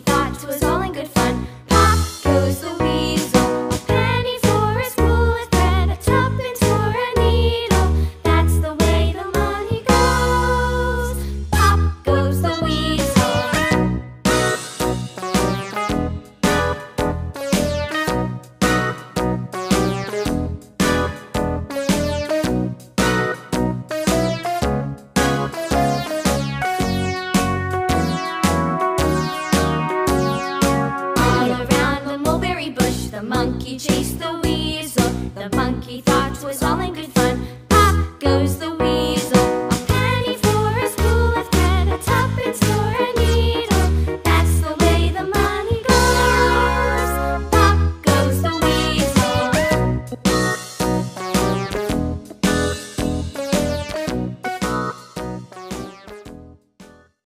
bonita. 'Twas all in good